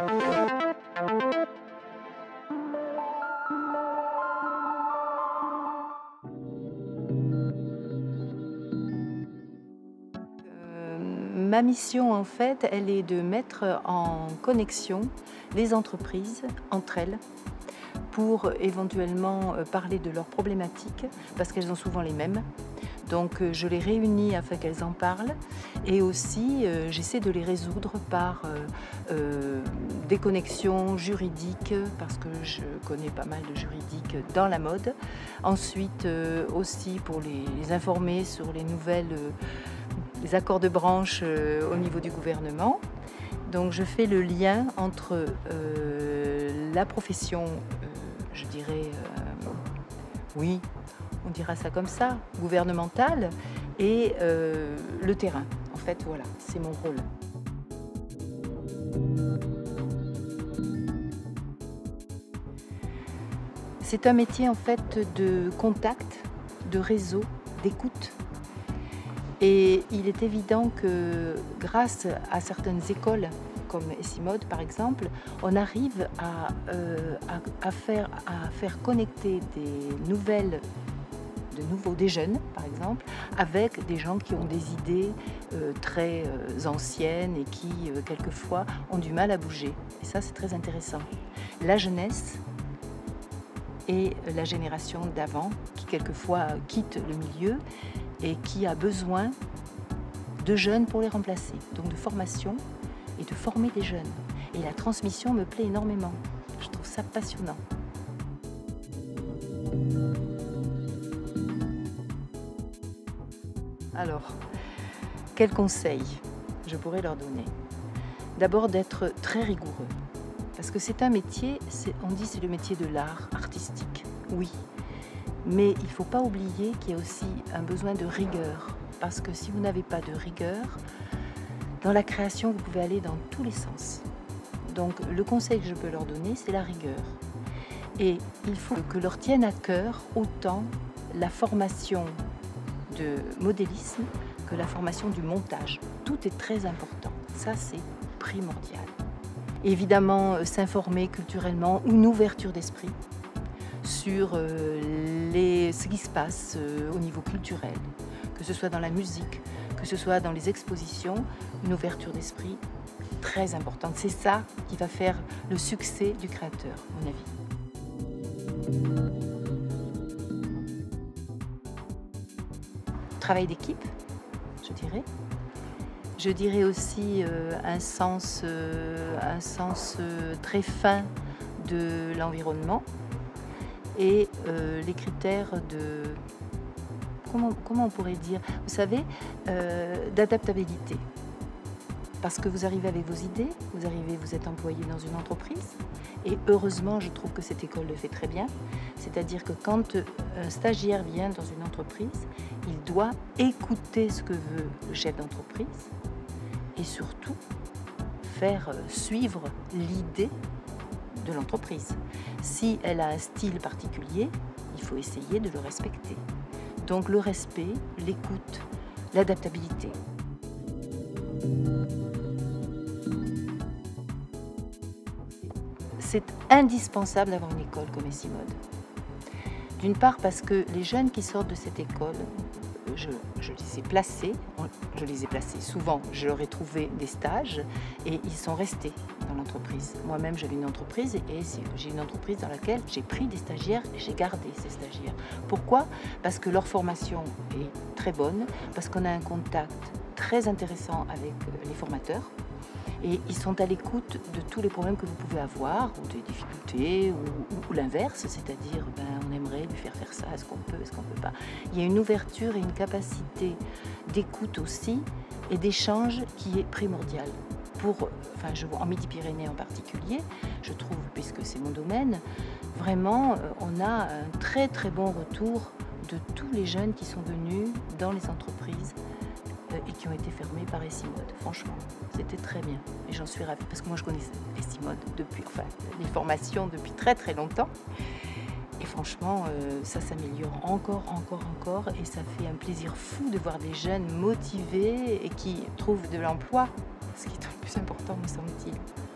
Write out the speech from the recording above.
Euh, ma mission, en fait, elle est de mettre en connexion les entreprises entre elles pour éventuellement euh, parler de leurs problématiques, parce qu'elles ont souvent les mêmes. Donc euh, je les réunis afin qu'elles en parlent et aussi euh, j'essaie de les résoudre par des connexions juridiques parce que je connais pas mal de juridiques dans la mode. Ensuite aussi pour les, informer sur les nouvelles les accords de branche au niveau du gouvernement. Donc je fais le lien entre la profession je dirais, euh, oui, on dira ça comme ça, gouvernemental et euh, le terrain. En fait, voilà, c'est mon rôle. C'est un métier en fait de contact, de réseau, d'écoute. Et il est évident que grâce à certaines écoles comme Essimode par exemple, on arrive euh, à, à faire connecter des nouvelles de nouveaux, des jeunes par exemple, avec des gens qui ont des idées euh, très euh, anciennes et qui quelquefois ont du mal à bouger. Et ça c'est très intéressant. La jeunesse et la génération d'avant qui quelquefois quitte le milieu et qui a besoin de jeunes pour les remplacer. Donc de formation et de former des jeunes. Et la transmission me plaît énormément. Je trouve ça passionnant. Alors, quels conseils je pourrais leur donner? D'abord d'être très rigoureux. Parce que c'est un métier, on dit c'est le métier de l'art artistique. Oui. Mais il ne faut pas oublier qu'il y a aussi un besoin de rigueur. Parce que si vous n'avez pas de rigueur, dans la création, vous pouvez aller dans tous les sens. Donc le conseil que je peux leur donner, c'est la rigueur. Et il faut que leur tienne à cœur autant la formation de modélisme que la formation du montage. Tout est très important. Ça, c'est primordial. Évidemment, euh, s'informer culturellement, une ouverture d'esprit sur euh, les, ce qui se passe euh, au niveau culturel, que ce soit dans la musique, que ce soit dans les expositions, une ouverture d'esprit très importante. C'est ça qui va faire le succès du créateur, à mon avis. Travail d'équipe, je dirais. Je dirais aussi euh, un sens, euh, un sens euh, très fin de l'environnement et les critères de comment, on pourrait dire, vous savez, d'adaptabilité. Parce que vous arrivez avec vos idées, vous arrivez, vous êtes employé dans une entreprise, et heureusement, je trouve que cette école le fait très bien. C'est-à-dire que quand un stagiaire vient dans une entreprise, il doit écouter ce que veut le chef d'entreprise et surtout faire euh, suivre l'idée de l'entreprise. Si elle a un style particulier, il faut essayer de le respecter. Donc le respect, l'écoute, l'adaptabilité. C'est indispensable d'avoir une école comme Essimode. D'une part parce que les jeunes qui sortent de cette école, je, les ai placés, je les ai placés souvent, je leur ai trouvé des stages et ils sont restés dans l'entreprise. Moi-même j'avais une entreprise et j'ai une entreprise dans laquelle j'ai pris des stagiaires et j'ai gardé ces stagiaires. Pourquoi? Parce que leur formation est très bonne, parce qu'on a un contact très intéressant avec les formateurs et ils sont à l'écoute de tous les problèmes que vous pouvez avoir, ou des difficultés, ou, l'inverse, c'est-à-dire ben, on aimerait lui faire faire ça, est-ce qu'on peut, est-ce qu'on peut pas. Il y a une ouverture et une capacité d'écoute aussi et d'échange qui est primordiale. Pour, en Midi-Pyrénées en particulier, je trouve, puisque c'est mon domaine, vraiment, euh, on a un très très bon retour de tous les jeunes qui sont venus dans les entreprises qui ont été fermés par Essimode. Franchement, c'était très bien. Et j'en suis ravie parce que moi je connais Essimode depuis, enfin, les formations depuis très très longtemps. Et franchement, euh, ça s'améliore encore, encore, encore. Et ça fait un plaisir fou de voir des jeunes motivés et qui trouvent de l'emploi, ce qui est le plus important, me semble-t-il.